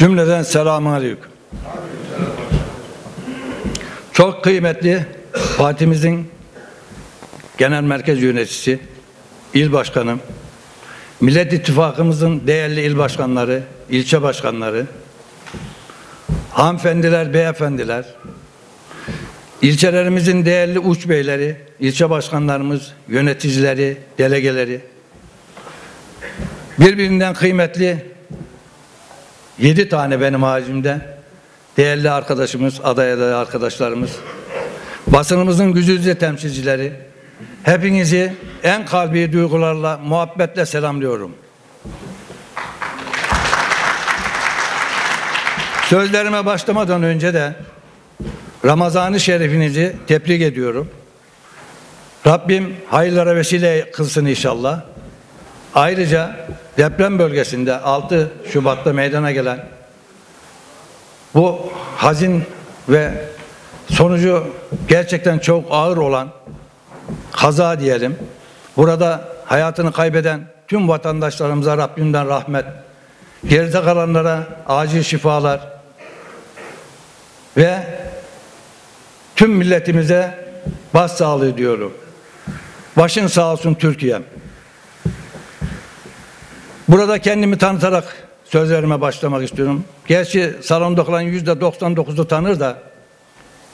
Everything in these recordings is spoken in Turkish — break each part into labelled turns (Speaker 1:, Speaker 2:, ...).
Speaker 1: Cümleden selamun aleyküm. Çok kıymetli partimizin genel merkez yöneticisi, il başkanım, Millet İttifakımızın değerli il başkanları, ilçe başkanları, hanımefendiler, beyefendiler, ilçelerimizin değerli uç beyleri, ilçe başkanlarımız, yöneticileri, delegeleri, birbirinden kıymetli yedi tane benim haricimde değerli arkadaşımız, aday aday arkadaşlarımız, basınımızın güzide temsilcileri, hepinizi en kalbi duygularla, muhabbetle selamlıyorum. Sözlerime başlamadan önce de Ramazan-ı Şerifinizi tebrik ediyorum. Rabbim hayırlara vesile kılsın inşallah. Ayrıca deprem bölgesinde 6 Şubat'ta meydana gelen bu hazin ve sonucu gerçekten çok ağır olan kaza diyelim. Burada hayatını kaybeden tüm vatandaşlarımıza Rabbimden rahmet, geride kalanlara acil şifalar ve tüm milletimize başsağlığı diyorum. Başın sağ olsun Türkiye'm. Burada kendimi tanıtarak sözlerime başlamak istiyorum. Gerçi salondakilerin yüzde 99'u tanır da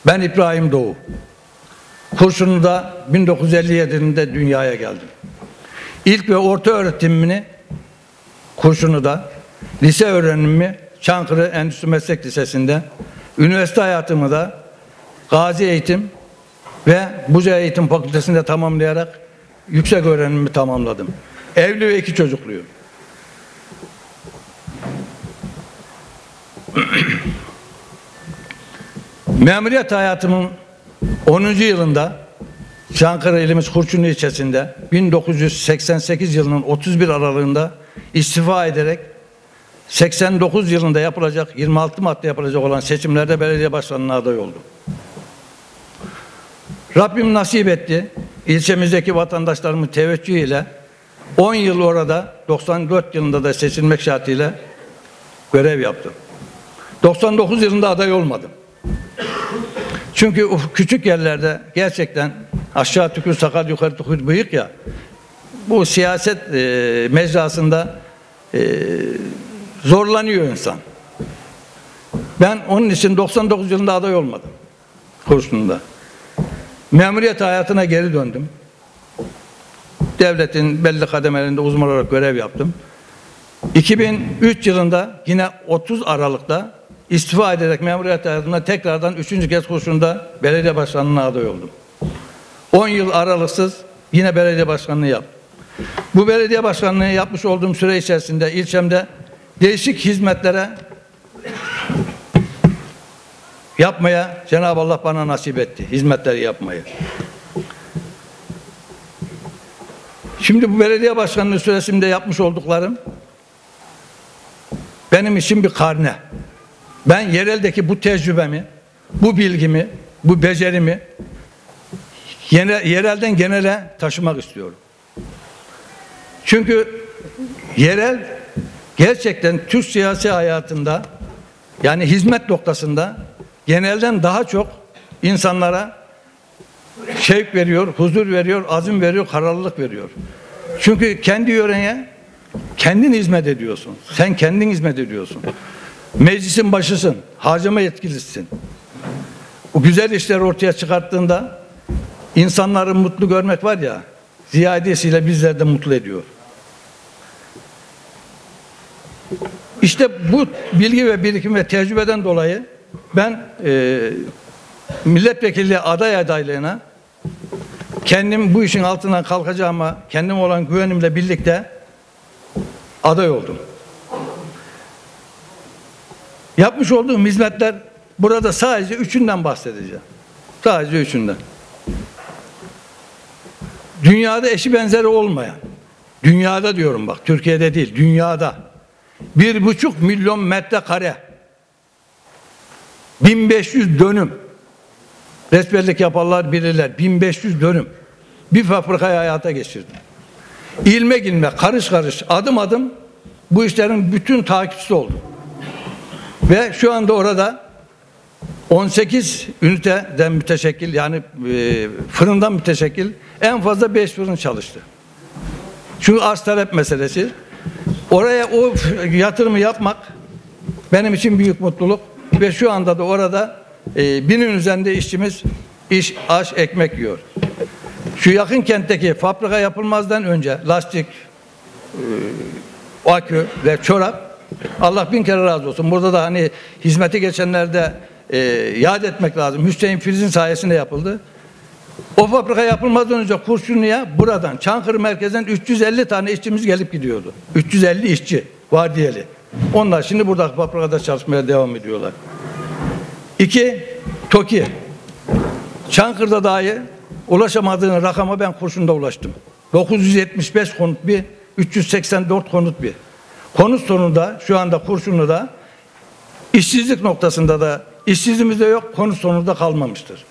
Speaker 1: ben İbrahim Doğu. Kurşunlu'da 1957'de dünyaya geldim. İlk ve orta öğretimini Kurşunlu'da, lise öğrenimimi Çankırı Endüstri Meslek Lisesi'nde, üniversite hayatımı da Gazi Eğitim ve Buca Eğitim Fakültesi'nde tamamlayarak yüksek öğrenimimi tamamladım. Evli ve iki çocukluyum. Memuriyet hayatımın 10. yılında Çankırı ilimiz Kurşunlu ilçesinde 1988 yılının 31 aralığında istifa ederek 89 yılında yapılacak 26 madde yapılacak olan seçimlerde belediye başkanlığına aday oldum. Rabbim nasip etti. İlçemizdeki vatandaşlarımın teveccühüyle 10 yıl orada 94 yılında da seçilmek şartıyla görev yaptım. 99 yılında aday olmadım. Çünkü küçük yerlerde gerçekten aşağı tükür sakal yukarı tükür bıyık ya bu siyaset e, mecrasında e, zorlanıyor insan. Ben onun için 99 yılında aday olmadım kursunda. Memuriyet hayatına geri döndüm. Devletin belli kademelerinde uzman olarak görev yaptım. 2003 yılında yine 30 Aralık'ta istifa ederek memuriyet hayatına tekrardan üçüncü kez kurşunda belediye başkanlığına aday oldum. 10 yıl aralıksız yine belediye başkanlığı yaptım. Bu belediye başkanlığı yapmış olduğum süre içerisinde ilçemde değişik hizmetlere yapmaya Cenab-ı Allah bana nasip etti. Hizmetleri yapmayı. Şimdi bu belediye başkanlığı süresinde yapmış olduklarım benim için bir karne. Ben yereldeki bu tecrübemi, bu bilgimi, bu becerimi yerelden genele taşımak istiyorum. Çünkü yerel gerçekten Türk siyasi hayatında yani hizmet noktasında genelden daha çok insanlara şevk veriyor, huzur veriyor, azim veriyor, kararlılık veriyor. Çünkü kendi yöreye kendin hizmet ediyorsun. Sen kendin hizmet ediyorsun. Meclisin başısın, harcama yetkilisisin. Bu güzel işler ortaya çıkarttığında insanları mutlu görmek var ya, ziyadesiyle bizleri de mutlu ediyor. İşte bu bilgi ve birikim ve tecrübeden dolayı ben e, milletvekili aday adaylığına kendim bu işin altından kalkacağıma kendim olan güvenimle birlikte aday oldum. Yapmış olduğum hizmetler burada sadece üçünden bahsedeceğim. Sadece üçünden. Dünyada eşi benzeri olmayan, dünyada diyorum bak, Türkiye'de değil, dünyada bir buçuk milyon metrekare 1500 dönüm resperlik yaparlar bilirler 1500 dönüm bir fabrikayı hayata geçirdim. İlmek ilmek karış karış adım adım bu işlerin bütün takipçisi oldum. Ve şu anda orada 18 üniteden müteşekkil yani e, fırından müteşekkil en fazla 5 fırın çalıştı. Şu arz talep meselesi. Oraya o yatırımı yapmak benim için büyük mutluluk ve şu anda da orada e, binin üzerinde işçimiz iş, aş, ekmek yiyor. Şu yakın kentteki fabrika yapılmazdan önce lastik, e, akü ve çorap Allah bin kere razı olsun. Burada da hani hizmeti geçenlerde e, yad etmek lazım. Hüseyin Filiz'in sayesinde yapıldı. O fabrika yapılmadan önce Kurşunlu'ya buradan Çankırı merkezden 350 tane işçimiz gelip gidiyordu. 350 işçi vardiyeli. Onlar şimdi burada fabrikada çalışmaya devam ediyorlar. İki, TOKİ. Çankırı'da dahi ulaşamadığın rakama ben kurşunda ulaştım. 975 konut bir, 384 konut bir. Konut sonunda şu anda kurşunluda işsizlik noktasında da işsizliğimiz de yok, konut sonunda kalmamıştır.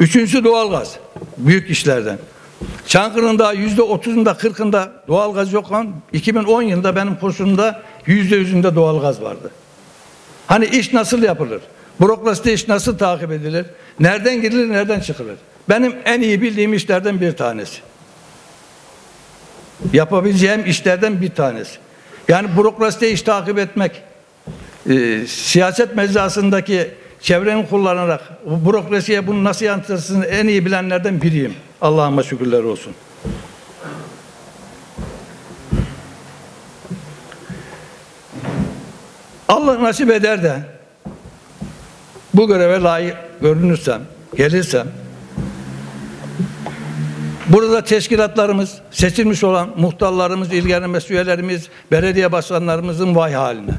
Speaker 1: Üçüncüsü doğalgaz. Büyük işlerden. Çankırı'nın da yüzde otuzunda kırkında doğalgaz yok lan. 2010 yılında benim kurşunumda yüzde yüzünde doğalgaz vardı. Hani iş nasıl yapılır? Bürokraside iş nasıl takip edilir? Nereden girilir, nereden çıkılır? Benim en iyi bildiğim işlerden bir tanesi. Yapabileceğim işlerden bir tanesi. Yani bürokraside iş takip etmek, e, siyaset mecrasındaki çevreni kullanarak bu bürokrasiye bunu nasıl yansıtırsın en iyi bilenlerden biriyim. Allah'ıma şükürler olsun. Allah nasip eder de bu göreve layık görünürsem, gelirsem burada teşkilatlarımız, seçilmiş olan muhtarlarımız, ilgilenmesi üyelerimiz, belediye başkanlarımızın vay haline.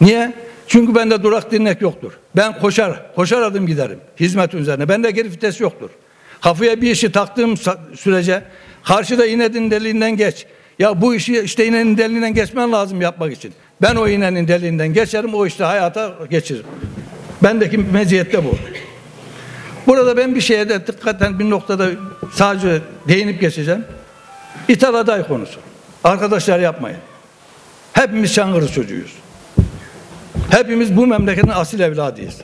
Speaker 1: Niye? Çünkü bende durak dinlek yoktur. Ben koşar, koşar adım giderim hizmet üzerine. Bende geri vites yoktur. Kafaya bir işi taktığım sürece karşıda inenin deliğinden geç. Ya bu işi işte inenin deliğinden geçmen lazım yapmak için. Ben o inenin deliğinden geçerim, o işte hayata geçiririm. Bendeki meziyet de bu. Burada ben bir şeye de dikkaten bir noktada sadece değinip geçeceğim. İthal aday konusu. Arkadaşlar yapmayın. Hepimiz Çankırı çocuğuyuz. Hepimiz bu memleketin asil evladıyız.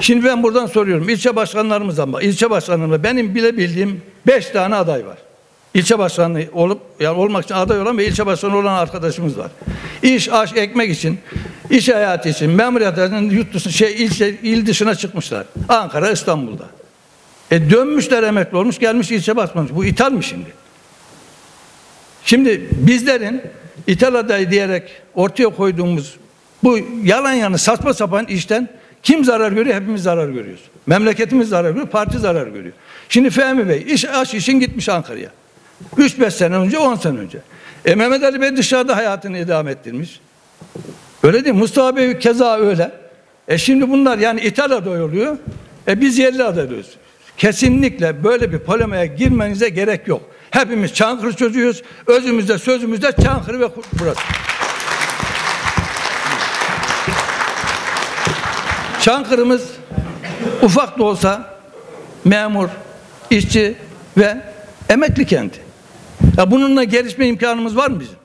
Speaker 1: Şimdi ben buradan soruyorum. İlçe başkanlarımızdan bak. İlçe başkanlarımda benim bile bildiğim beş tane aday var. İlçe başkanı olup yani olmak için aday olan ve ilçe başkanı olan arkadaşımız var. İş, aş, ekmek için, iş hayatı için, memuriyatlarının yurt dışı, şey, ilçe, il dışına çıkmışlar. Ankara, İstanbul'da. E dönmüşler emekli olmuş, gelmiş ilçe başkanı. Bu ithal mi şimdi? Şimdi bizlerin ithal adayı diyerek ortaya koyduğumuz bu yalan yanı saçma sapan işten kim zarar görüyor? Hepimiz zarar görüyoruz. Memleketimiz zarar görüyor, parti zarar görüyor. Şimdi Fehmi Bey iş aş için gitmiş Ankara'ya. 3-5 sene önce, 10 sene önce. E Mehmet Ali Bey dışarıda hayatını idame ettirmiş. Öyle değil Mustafa Bey keza öyle. E şimdi bunlar yani ithal aday oluyor. E biz yerli aday oluyoruz. Kesinlikle böyle bir polemaya girmenize gerek yok. Hepimiz Çankırı çocuğuyuz. Özümüzde sözümüzde Çankırı ve burası. Çankırı'mız ufak da olsa memur, işçi ve emekli kenti. Ya bununla gelişme imkanımız var mı bizim?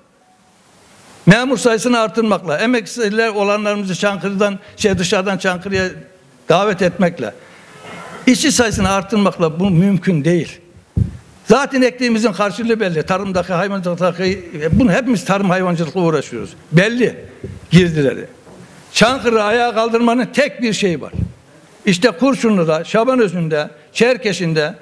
Speaker 1: Memur sayısını artırmakla, emekliler olanlarımızı Çankırı'dan, şey dışarıdan Çankırı'ya davet etmekle, işçi sayısını artırmakla bu mümkün değil. Zaten ektiğimizin karşılığı belli. Tarımdaki, hayvancılıktaki, bunu hepimiz tarım hayvancılıkla uğraşıyoruz. Belli girdileri. Çankırı ayağa kaldırmanın tek bir şeyi var. İşte Kurşunlu'da, Şabanözü'nde, Çerkeş'inde,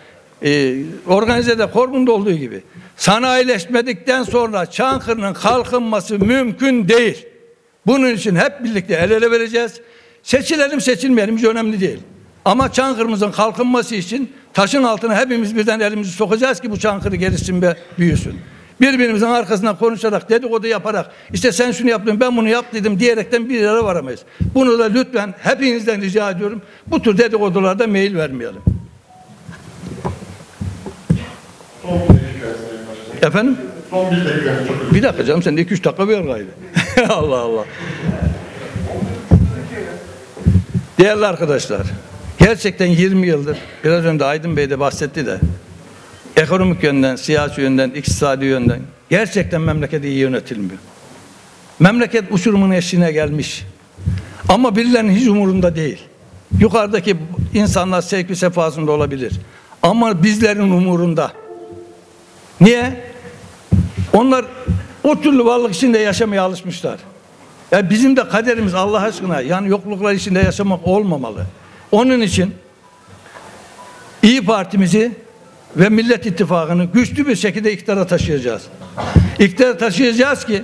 Speaker 1: e, organizede, Korgun'da olduğu gibi sanayileşmedikten sonra Çankırı'nın kalkınması mümkün değil. Bunun için hep birlikte el ele vereceğiz. Seçilelim seçilmeyelim hiç önemli değil. Ama Çankırı'mızın kalkınması için taşın altına hepimiz birden elimizi sokacağız ki bu Çankırı gelişsin ve büyüsün. Birbirimizin arkasından konuşarak, dedikodu yaparak, işte sen şunu yaptın, ben bunu yaptıydım diyerekten bir yere varamayız. Bunu da lütfen hepinizden rica ediyorum. Bu tür dedikodularda mail vermeyelim. Efendim?
Speaker 2: Son bir dakika.
Speaker 1: Bir dakika canım sen de 2-3 dakika ver gayrı. Allah Allah. Değerli arkadaşlar, gerçekten 20 yıldır, biraz önce Aydın Bey de bahsetti de, ekonomik yönden, siyasi yönden, iktisadi yönden gerçekten memleket iyi yönetilmiyor. Memleket uçurumun eşiğine gelmiş. Ama birilerinin hiç umurunda değil. Yukarıdaki insanlar sevki sefasında olabilir. Ama bizlerin umurunda. Niye? Onlar o türlü varlık içinde yaşamaya alışmışlar. Ya bizim de kaderimiz Allah aşkına yani yokluklar içinde yaşamak olmamalı. Onun için İyi Partimizi ve Millet İttifakı'nı güçlü bir şekilde iktidara taşıyacağız. İktidara taşıyacağız ki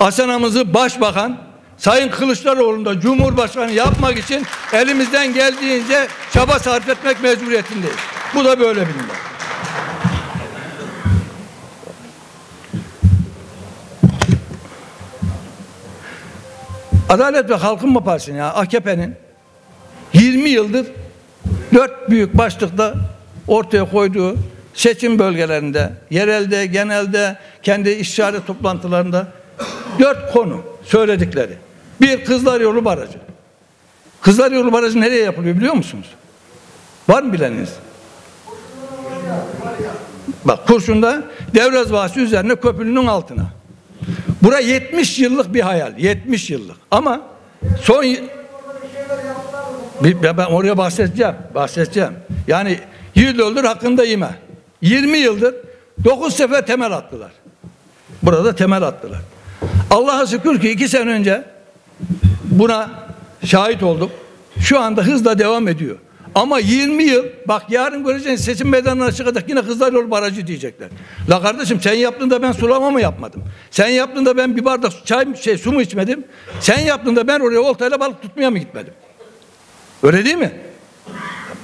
Speaker 1: asanamızı başbakan Sayın Kılıçdaroğlu'nu da Cumhurbaşkanı yapmak için elimizden geldiğince çaba sarf etmek mecburiyetindeyiz. Bu da böyle bilinir. Adalet ve Kalkınma Partisi'nin ya AKP'nin 20 yıldır dört büyük başlıkta ortaya koyduğu seçim bölgelerinde, yerelde, genelde, kendi işaret toplantılarında dört konu söyledikleri. Bir Kızlar Yolu Barajı. Kızlar Yolu Barajı nereye yapılıyor biliyor musunuz? Var mı bileniniz? Bak Kurşun'da Devrez Vasi üzerine köprünün altına. Bura 70 yıllık bir hayal. 70 yıllık. Ama son bir, ben oraya bahsedeceğim. Bahsedeceğim. Yani yiğit öldür hakkında yeme. 20 yıldır 9 sefer temel attılar. Burada temel attılar. Allah'a şükür ki iki sene önce buna şahit olduk. Şu anda hızla devam ediyor. Ama 20 yıl bak yarın göreceğiniz seçim meydanına çıkacak yine kızlar yol barajı diyecekler. La kardeşim sen yaptığında ben sulama mı yapmadım? Sen yaptığında ben bir bardak çay şey su mu içmedim? Sen yaptığında ben oraya oltayla balık tutmaya mı gitmedim? Öyle değil mi?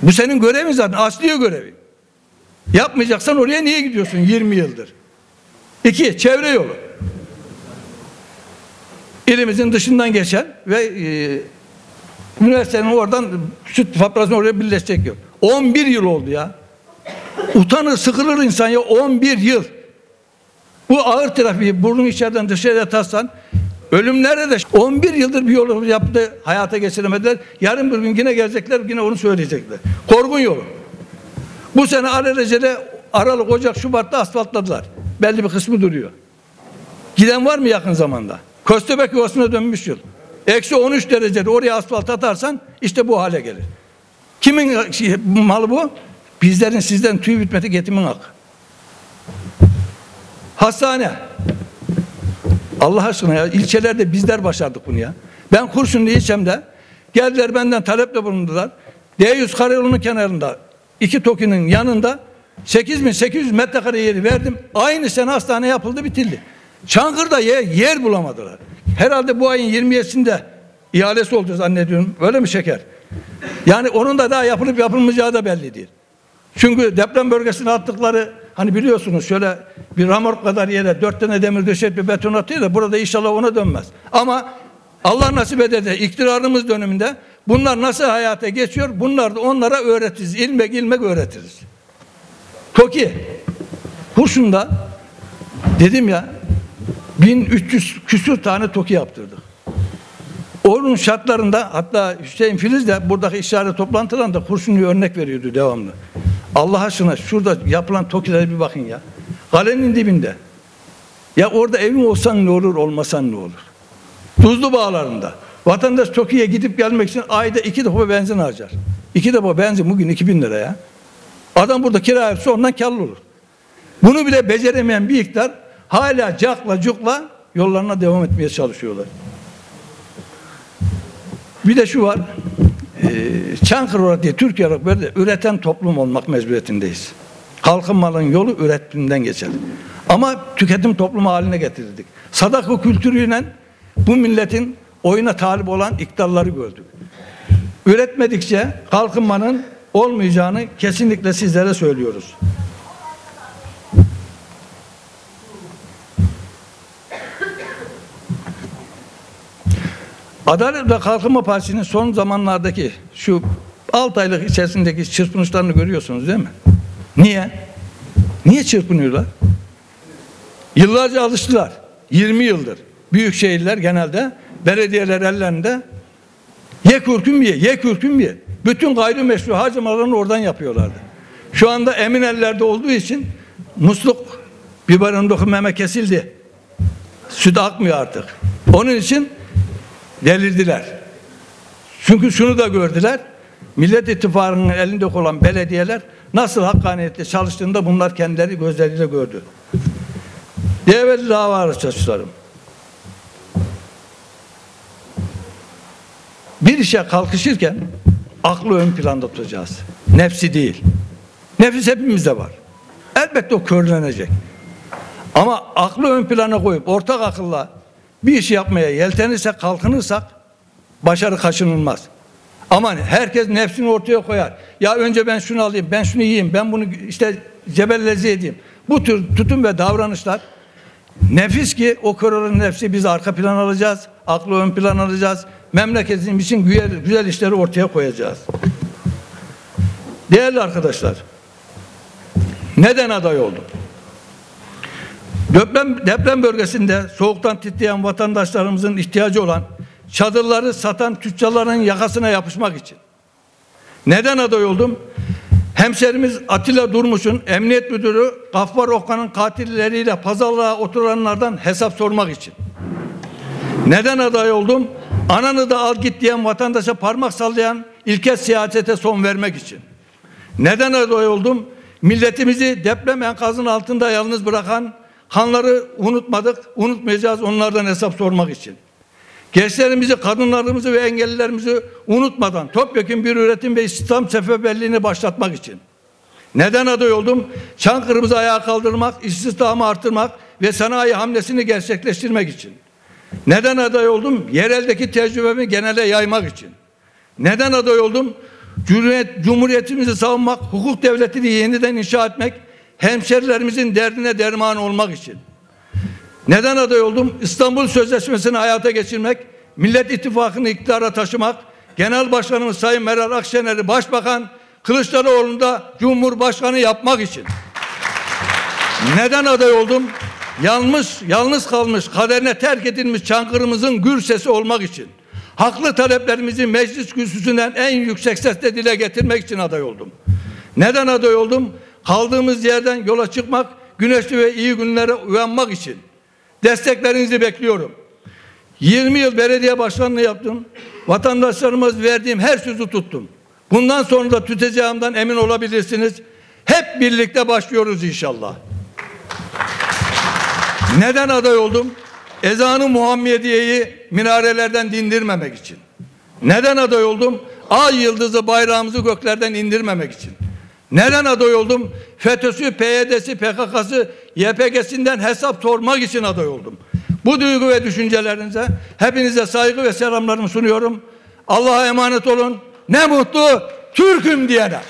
Speaker 1: Bu senin görevin zaten asli görevi. Yapmayacaksan oraya niye gidiyorsun 20 yıldır? İki, çevre yolu. İlimizin dışından geçen ve e, üniversitenin oradan süt fabrikasını oraya birleşecek yok. 11 yıl oldu ya. Utanır, sıkılır insan ya 11 yıl. Bu ağır trafiği burnun içeriden dışarıya tassan ölümlere de 11 yıldır bir yolu yaptı hayata geçiremediler. Yarın bir gün yine gelecekler yine onu söyleyecekler. Korgun yolu. Bu sene alelacele Aralık, Ocak, Şubat'ta asfaltladılar. Belli bir kısmı duruyor. Giden var mı yakın zamanda? Köstebek yuvasına dönmüş yıl. Eksi 13 derecede oraya asfalt atarsan işte bu hale gelir. Kimin şey, malı bu? Bizlerin sizden tüy bitmedi getimin hakkı. Hastane. Allah aşkına ya ilçelerde bizler başardık bunu ya. Ben Kurşunlu ilçemde geldiler benden taleple bulundular. D100 karayolunun kenarında iki TOKİ'nin yanında 8800 metrekare yeri verdim. Aynı sene hastane yapıldı bitildi. Çankırı'da yer, yer bulamadılar. Herhalde bu ayın 27'sinde ihalesi oldu zannediyorum. Öyle mi şeker? Yani onun da daha yapılıp yapılmayacağı da belli değil. Çünkü deprem bölgesine attıkları hani biliyorsunuz şöyle bir ramork kadar yere dört tane demir döşet bir beton atıyor da burada inşallah ona dönmez. Ama Allah nasip eder de iktidarımız döneminde bunlar nasıl hayata geçiyor bunlar da onlara öğretiriz. İlmek ilmek öğretiriz. TOKİ Kurşun'da dedim ya 1300 küsür tane TOKİ yaptırdık. Onun şartlarında hatta Hüseyin Filiz de buradaki işaret toplantılarında kurşunluyu örnek veriyordu devamlı. Allah aşkına şurada yapılan TOKİ'lere bir bakın ya. Kalenin dibinde. Ya orada evin olsan ne olur olmasan ne olur. Tuzlu bağlarında. Vatandaş TOKİ'ye gidip gelmek için ayda iki defa benzin harcar. İki defa benzin bugün 2000 lira ya. Adam burada kira yapsa ondan karlı olur. Bunu bile beceremeyen bir iktidar hala cakla cukla yollarına devam etmeye çalışıyorlar. Bir de şu var. E, Çankırı değil, Türkiye olarak böyle üreten toplum olmak mecburiyetindeyiz. Kalkınmanın yolu üretimden geçer. Ama tüketim toplumu haline getirdik. Sadaka kültürüyle bu milletin oyuna talip olan iktidarları gördük. Üretmedikçe kalkınmanın olmayacağını kesinlikle sizlere söylüyoruz. Adalet ve Kalkınma Partisi'nin son zamanlardaki şu 6 aylık içerisindeki çırpınışlarını görüyorsunuz değil mi? Niye? Niye çırpınıyorlar? Yıllarca alıştılar. 20 yıldır. Büyük şehirler genelde belediyeler ellerinde ye kürküm ye, ye kürküm ye. Bütün gayrimeşru harcamalarını oradan yapıyorlardı. Şu anda emin ellerde olduğu için musluk biberon dokunmeme kesildi. Süt akmıyor artık. Onun için delirdiler. Çünkü şunu da gördüler. Millet İttifakı'nın elinde olan belediyeler nasıl hakkaniyetle çalıştığında bunlar kendileri gözleriyle gördü. Değerli dava arkadaşlarım. Bir işe kalkışırken aklı ön planda tutacağız. Nefsi değil. Nefis hepimizde var. Elbette o körlenecek. Ama aklı ön plana koyup ortak akılla bir iş yapmaya yeltenirsek, kalkınırsak başarı kaçınılmaz. Aman herkes nefsini ortaya koyar. Ya önce ben şunu alayım, ben şunu yiyeyim, ben bunu işte cebellezi edeyim. Bu tür tutum ve davranışlar nefis ki o kör olan nefsi biz arka plan alacağız, aklı ön plan alacağız. Memleketin için güzel, güzel işleri ortaya koyacağız. Değerli arkadaşlar, neden aday oldum? Deprem, deprem bölgesinde soğuktan titreyen vatandaşlarımızın ihtiyacı olan çadırları satan tüccarların yakasına yapışmak için. Neden aday oldum? Hemşerimiz Atilla Durmuş'un emniyet müdürü Gaffar Okan'ın katilleriyle pazarlığa oturanlardan hesap sormak için. Neden aday oldum? Ananı da al git diyen vatandaşa parmak sallayan ilke siyasete son vermek için. Neden aday oldum? Milletimizi deprem enkazının altında yalnız bırakan kanları unutmadık, unutmayacağız onlardan hesap sormak için. Gençlerimizi, kadınlarımızı ve engellilerimizi unutmadan topyekun bir üretim ve istihdam seferberliğini başlatmak için. Neden aday oldum? Çankırımızı ayağa kaldırmak, istihdamı artırmak ve sanayi hamlesini gerçekleştirmek için. Neden aday oldum? Yereldeki tecrübemi genele yaymak için. Neden aday oldum? Cumhuriyet, Cumhuriyetimizi savunmak, hukuk devletini yeniden inşa etmek, hemşerilerimizin derdine derman olmak için. Neden aday oldum? İstanbul Sözleşmesi'ni hayata geçirmek, Millet İttifakı'nı iktidara taşımak, Genel Başkanımız Sayın Meral Akşener'i Başbakan, Kılıçdaroğlu'nu da Cumhurbaşkanı yapmak için. Neden aday oldum? Yanmış, yalnız kalmış, kaderine terk edilmiş Çankırı'mızın gür sesi olmak için. Haklı taleplerimizi meclis kürsüsünden en yüksek sesle dile getirmek için aday oldum. Neden aday oldum? Kaldığımız yerden yola çıkmak, güneşli ve iyi günlere uyanmak için. Desteklerinizi bekliyorum. 20 yıl belediye başkanlığı yaptım. Vatandaşlarımız verdiğim her sözü tuttum. Bundan sonra da tutacağımdan emin olabilirsiniz. Hep birlikte başlıyoruz inşallah. Neden aday oldum? Ezanı Muhammediye'yi minarelerden dindirmemek için. Neden aday oldum? Ay yıldızı bayrağımızı göklerden indirmemek için. Neden aday oldum? FETÖ'sü, PYD'si, PKK'sı, YPG'sinden hesap sormak için aday oldum. Bu duygu ve düşüncelerinize hepinize saygı ve selamlarımı sunuyorum. Allah'a emanet olun. Ne mutlu Türk'üm diyene.